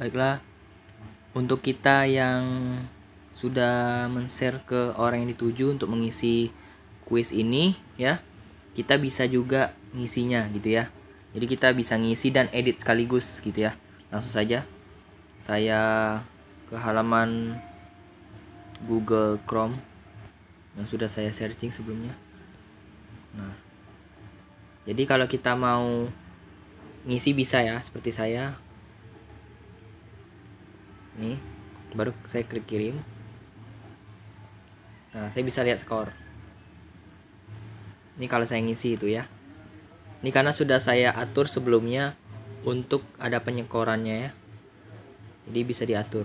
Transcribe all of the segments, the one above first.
Baiklah, untuk kita yang sudah men-share ke orang yang dituju untuk mengisi kuis ini ya, kita bisa juga ngisinya gitu ya. Jadi kita bisa ngisi dan edit sekaligus gitu ya. Langsung saja saya ke halaman Google Chrome yang sudah saya searching sebelumnya. Nah, jadi kalau kita mau ngisi bisa ya, seperti saya. Nih, baru saya klik kirim. Nah, saya bisa lihat skor. Ini kalau saya ngisi itu ya. Ini karena sudah saya atur sebelumnya untuk ada penyekorannya ya. Jadi bisa diatur.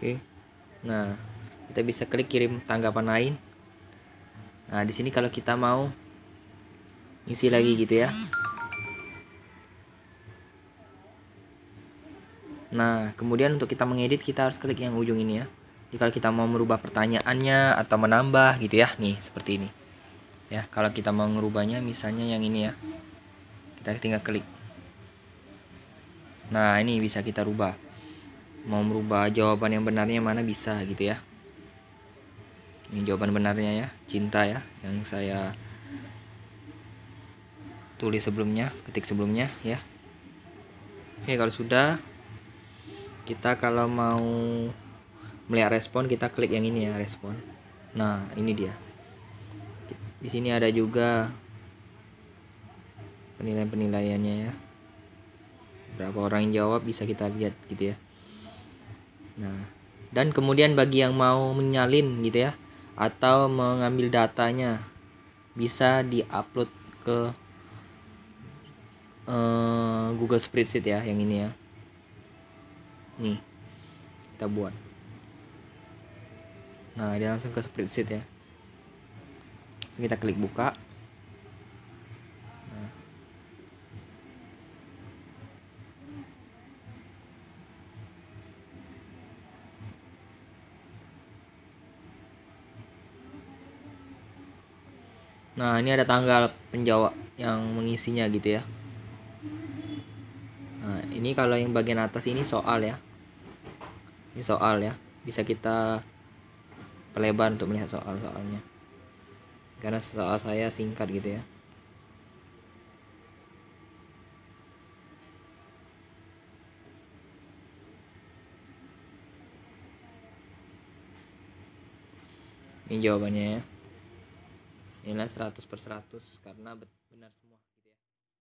Oke. Nah, kita bisa klik kirim tanggapan lain. Nah, di sini kalau kita mau isi lagi gitu ya. Nah, kemudian untuk kita mengedit kita harus klik yang ujung ini ya. Jadi kalau kita mau merubah pertanyaannya atau menambah gitu ya, nih seperti ini. Ya, kalau kita mau merubahnya misalnya yang ini ya. Kita tinggal klik. Nah, ini bisa kita rubah. Mau merubah jawaban yang benarnya mana bisa gitu ya. Ini jawaban benarnya ya, cinta ya yang saya tulis sebelumnya, ketik sebelumnya ya. Oke, kalau sudah kita kalau mau melihat respon kita klik yang ini ya respon nah ini dia di sini ada juga penilaian penilaiannya ya berapa orang yang jawab bisa kita lihat gitu ya nah dan kemudian bagi yang mau menyalin gitu ya atau mengambil datanya bisa diupload ke uh, Google Spreadsheet ya yang ini ya. Nih kita buat. Nah dia langsung ke spreadsheet ya. Kita klik buka nah ini ada tanggal penjawab yang mengisinya gitu ya. Nah ini kalau yang bagian atas ini soal ya. Ini soal ya. Bisa kita pelebar untuk melihat soal-soalnya karena soal saya singkat gitu ya. Ini jawabannya ya inilah 100 per 100 karena benar semua